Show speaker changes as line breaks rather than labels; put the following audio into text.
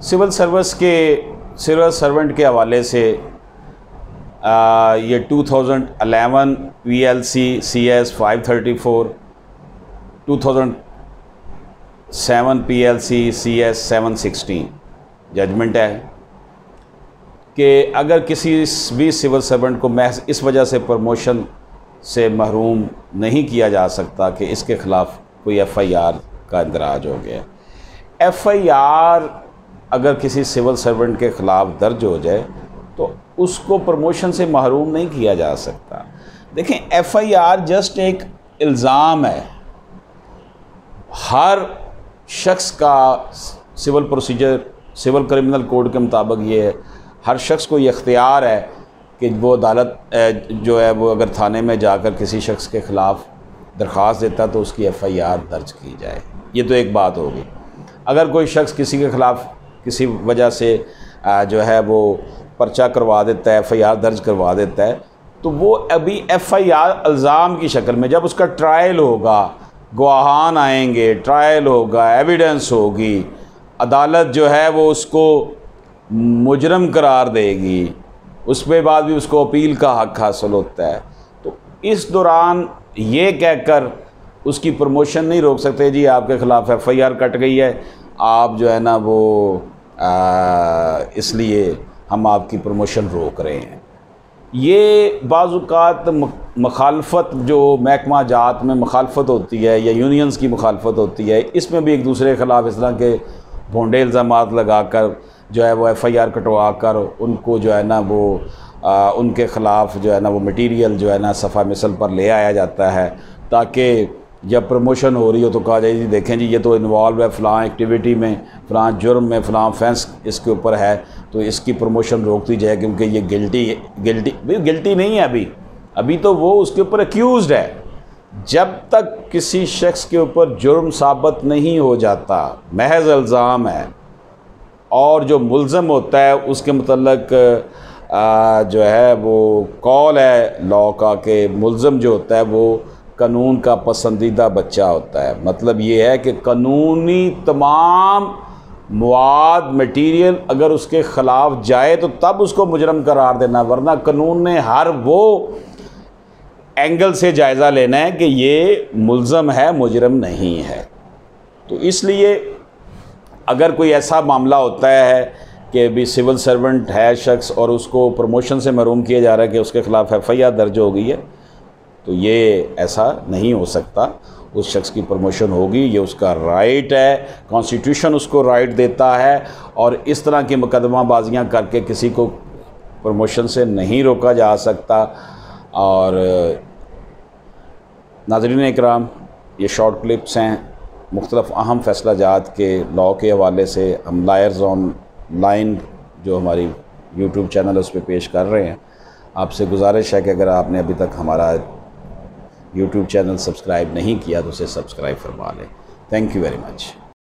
Civil service کے civil servant کے حوالے سے یہ two thousand eleven V L C C S five thirty four two thousand seven P L C C S seven sixteen judgment ہے کہ اگر کسی بھی سول سرونٹ کو محض اس وجہ سے پروموشن سے محروم نہیں کیا جا سکتا کہ اس کے خلاف کوئی ایف آئی آر کا اندراج ہو گیا۔ ایف آئی آر اگر کسی سول سرونٹ کے خلاف درج ہو جائے تو اس کو پروموشن سے محروم نہیں کیا جا سکتا۔ دیکھیں، ایف آئی آر جسٹ ایک الزام ہے۔ ہر شخص کا civil procedure, civil criminal code کے مطابق یہ ہے۔ ہر شخص کو یہ اختیار ہے کہ وہ عدالت جو ہے، وہ اگر تھانے میں جا کر کسی شخص کے خلاف درخواست دیتا تو اس کی ایف آئی آر درج کی جائے۔ یہ تو ایک بات ہوگی۔ اگر کوئی شخص کسی کے خلاف کسی وجہ سے جو ہے وہ پرچہ کروا دیتا ہے، ایف آئی آر درج کروا دیتا ہے، تو وہ ابھی ایف آئی آر الزام کی شکل میں، جب اس کا ٹرائل ہوگا، گواہان آئیں گے، ٹرائل ہوگا ایویڈنس ہوگی، عدالت جو ہے وہ اس کو مجرم قرار دے گی، اس پہ بعد بھی اس کو اپیل کا حق حاصل ہوتا ہے۔ تو اس دوران یہ کہہ کر اس کی پروموشن نہیں روک سکتے جی آپ کے خلاف ایف آئی آر کٹ گئی ہے آپ جو ہے نا وہ اس لیے ہم آپ کی پروموشن روک رہے ہیں۔ یہ بعض اوقات مخالفت جو محکمہ جات میں مخالفت ہوتی ہے یا یونینز کی مخالفت ہوتی ہے، اس میں بھی ایک دوسرے کے خلاف اس طرح کے بھونڈے الزامات لگا کر جو ہے وہ ایف آئی آر کٹوا کر ان کو جو ہے نا وہ ان کے خلاف جو ہے نا وہ مٹیریل جو ہے نا صفحہ مثل پر لے آیا جاتا ہے تاکہ جب پروموشن ہو رہی ہو تو کہا جائے جی دیکھیں جی یہ تو انوالو ہے، فلاں ایکٹیویٹی میں، فلاں جرم میں، فلاں فینس اس کے اوپر ہے، تو اس کی پروموشن روکتی جائے کیونکہ یہ گلٹی گلٹی بھائی گلٹی نہیں ہے ابھی۔ ابھی تو وہ اس کے اوپر ایکیوزڈ ہے۔ جب تک کسی شخص کے اوپر جرم ثابت نہیں ہو جاتا، محض الزام ہے، اور جو ملزم ہوتا ہے، اس کے متعلق جو ہے، وہ کال ہے لاء کا کہ ملزم جو ہوتا ہے، وہ قانون کا پسندیدہ بچہ ہوتا ہے۔ مطلب یہ ہے کہ قانونی تمام مواد میٹیریل اگر اس کے خلاف جائے تو تب اس کو مجرم قرار دینا، ورنہ قانون نے ہر وہ اینگل سے جائزہ لینا ہے کہ یہ ملزم ہے، مجرم نہیں ہے۔ تو اس لیے اگر کوئی ایسا معاملہ ہوتا ہے کہ بھی سول سرونٹ ہے شخص اور اس کو پروموشن سے محروم کیا جا رہا ہے کہ اس کے خلاف ایف آئی آر درج ہو گئی ہے تو یہ ایسا نہیں ہو سکتا۔ اس شخص کی پروموشن ہوگی، یہ اس کا رائٹ ہے۔ کانسٹیٹیوشن اس کو رائٹ دیتا ہے۔ اور اس طرح کی مقدمہ بازیاں کر کے کسی کو پروموشن سے نہیں روکا جا سکتا۔ اور ناظرین اکرام، یہ شارٹ کلپس ہیں۔ مختلف اہم فیصلہ جات کے لاء کے حوالے سے ہم لائرز آن لائن جو ہماری یوٹیوب چینل اس پہ پیش کر رہے ہیں۔ آپ سے گزارش ہے کہ اگر آپ نے ابھی تک ہمارا یوٹیوب چینل سبسکرائب نہیں کیا تو اسے سبسکرائب فرما لیں تھینک یو ویری مچ